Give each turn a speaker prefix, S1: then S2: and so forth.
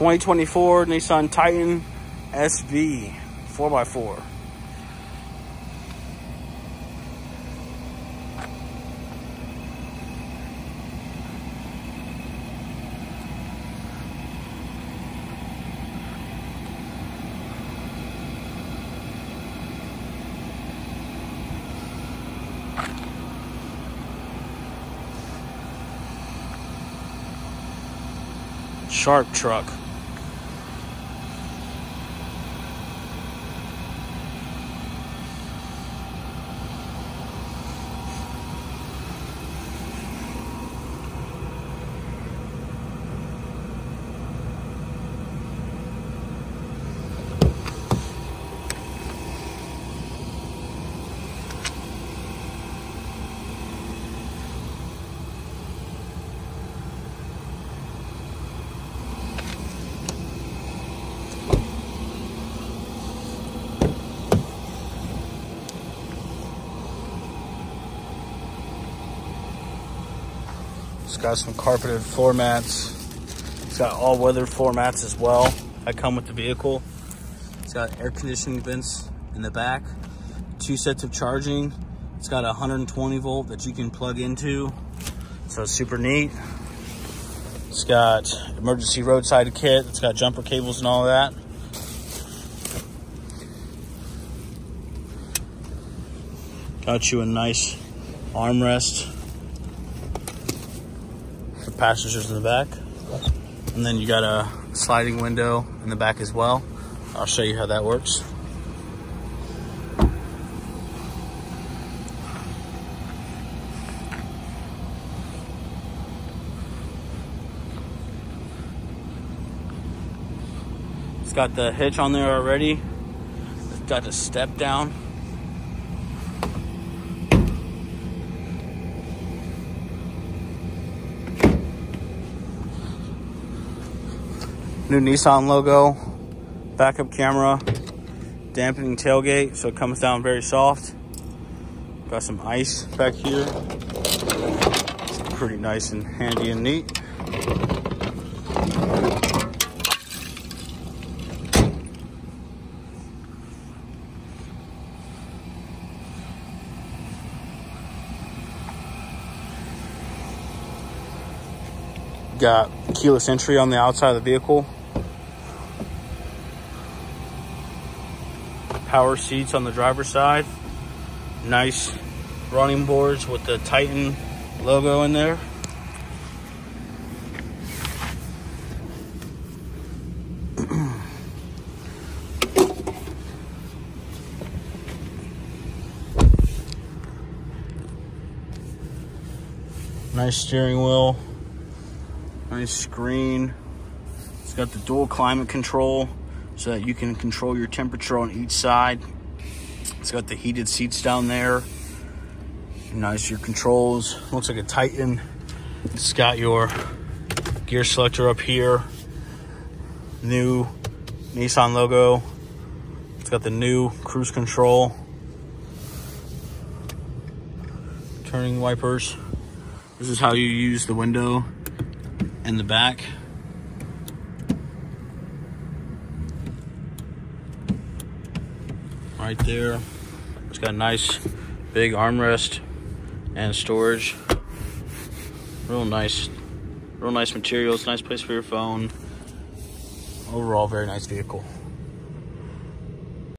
S1: 2024 Nissan Titan SV 4x4. Sharp truck. It's got some carpeted floor mats. It's got all weather floor mats as well. I come with the vehicle. It's got air conditioning vents in the back, two sets of charging. It's got a 120 volt that you can plug into. So super neat. It's got emergency roadside kit. It's got jumper cables and all that. Got you a nice armrest passengers in the back. And then you got a sliding window in the back as well. I'll show you how that works. It's got the hitch on there already. It's got the step down. New Nissan logo, backup camera, dampening tailgate, so it comes down very soft. Got some ice back here. It's pretty nice and handy and neat. Got keyless entry on the outside of the vehicle. Power seats on the driver's side. Nice running boards with the Titan logo in there. nice steering wheel. Nice screen. It's got the dual climate control so that uh, you can control your temperature on each side. It's got the heated seats down there. Nice your controls. Looks like a Titan. It's got your gear selector up here. New Nissan logo. It's got the new cruise control. Turning wipers. This is how you use the window in the back. Right there. It's got a nice big armrest and storage. Real nice, real nice materials, nice place for your phone. Overall, very nice vehicle.